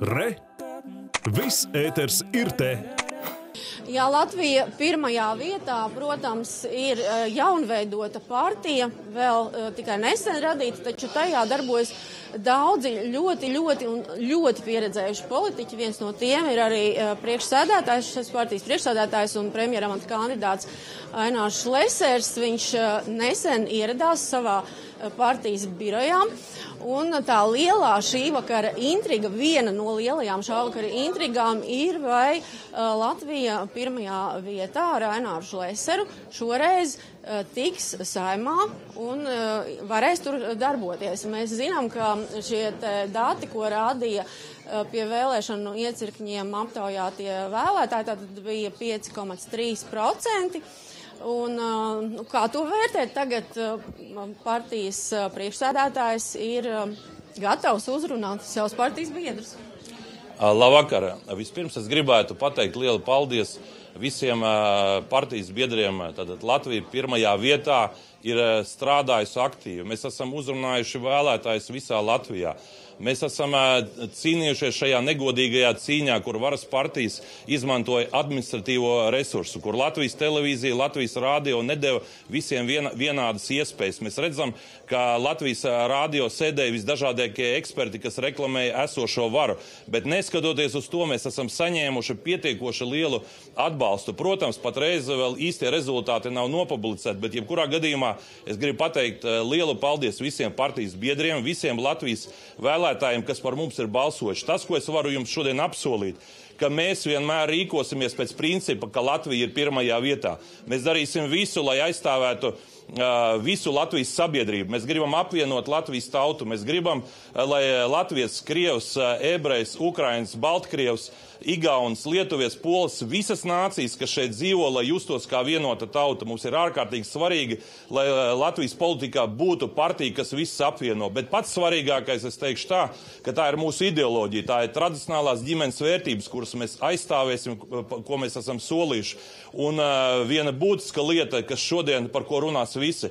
Re! Viss ēters ir te! Jā, Latvija pirmajā vietā, protams, ir uh, jaunveidota partija, vēl uh, tikai nesen radīta, taču tajā darbojas daudzi ļoti, ļoti un ļoti pieredzējuši politiķi. Viens no tiem ir arī uh, priekšsēdētājs, šis partijas priekšsēdētājs un premjeramata kandidāts Ainārs Šlesers. Viņš nesen ieradās savā partijas birojā. Un tā lielā šī vakara intriga, viena no lielajām šā vakara intrigām ir, vai Latvija pirmajā vietā ar Aināru Šleseru šoreiz tiks saimā un varēs tur darboties. Mēs zinām, ka šie dati, ko rādīja pie vēlēšanu iecirkņiem aptaujātie vēlētāji, tad bija 5,3%. Un, nu, kā to vērtēt? Tagad partijas priekšsēdētājs ir gatavs uzrunāt savus partijas biedrus. Labvakar! Vispirms es gribētu pateikt lielu paldies visiem partijas biedriem. Tātad Latvija pirmajā vietā ir strādājusi aktīvi. Mēs esam uzrunājuši vēlētājus visā Latvijā. Mēs esam cīnījušies šajā negodīgajā cīņā, kur varas partijas izmantoja administratīvo resursu, kur Latvijas televīzija, Latvijas rādio nedēva visiem vien, vienādas iespējas. Mēs redzam, ka Latvijas rādio sēdēja visdažādākie eksperti, kas reklamēja esošo varu. Bet neskatoties uz to, mēs esam saņēmuši pietiekoši lielu atbalstu. Protams, patreiz vēl īstie rezultāti nav nopublicēti, bet jebkurā gadījumā es gribu pateikt lielu paldies visiem partijas biedriem, visiem Latvijas vēlētājiem kas par mums ir balsojuši. Tas, ko es varu jums šodien apsolīt, ka mēs vienmēr rīkosimies pēc principa, ka Latvija ir pirmajā vietā. Mēs darīsim visu, lai aizstāvētu uh, visu Latvijas sabiedrību. Mēs gribam apvienot Latvijas tautu. Mēs gribam, uh, lai Latvijas, Krievs, uh, Ebrejs, Ukrains, Baltkrievs Igauns, Lietuvijas, Pols, visas nācijas, kas šeit dzīvo, lai justos kā vienota tauta. Mums ir ārkārtīgi svarīgi, lai eh, Latvijas politikā būtu partija, kas visus apvieno. Bet pats svarīgākais, es teikšu tā, ka tā ir mūsu ideoloģija, tā ir tradicionālās ģimenes vērtības, kuras mēs aizstāvēsim, ko mēs esam solījuši. Un uh, viena būtiska lieta, kas šodien par ko runās visi,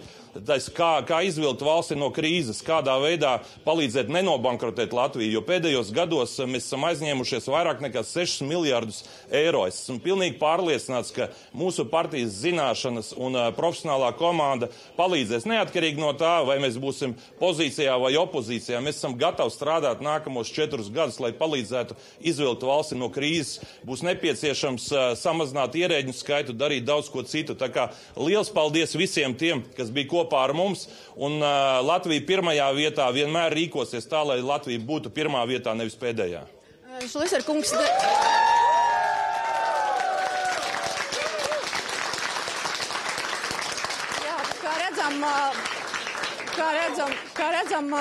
kā, kā izvilkt valsti no krīzes, kādā veidā palīdzēt nenobankrotēt Latviju. Jo pēdējos gados mēs esam aizņēmušies vairāk nekā 6 miljārdus eiro. Es esmu pilnīgi pārliecināts, ka mūsu partijas zināšanas un uh, profesionālā komanda palīdzēs neatkarīgi no tā, vai mēs būsim pozīcijā vai opozīcijā. Mēs esam gatavi strādāt nākamos četrus gadus, lai palīdzētu izvilkt valsti no krīzes. Būs nepieciešams uh, samazināt ierēģinu skaitu, darīt daudz ko citu. Tā kā liels paldies visiem tiem, kas bija kopā ar mums. Un uh, Latvija pirmajā vietā vienmēr rīkosies tā, lai Latvija būtu pirmā vietā, nevis pēdējā. Šliser kungs. Jā, kā redzam, kā redzam, kā redzam,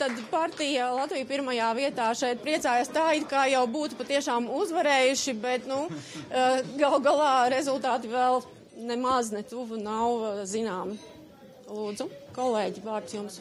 tad partija Latvija pirmajā vietā šeit priecājas tā, it kā jau būtu patiešām uzvarējuši, bet, nu, gal galā rezultāti vēl nemaz netuvu nav zināmi. Lūdzu, kolēģi, vārds jums.